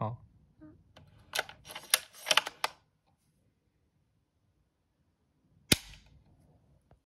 好。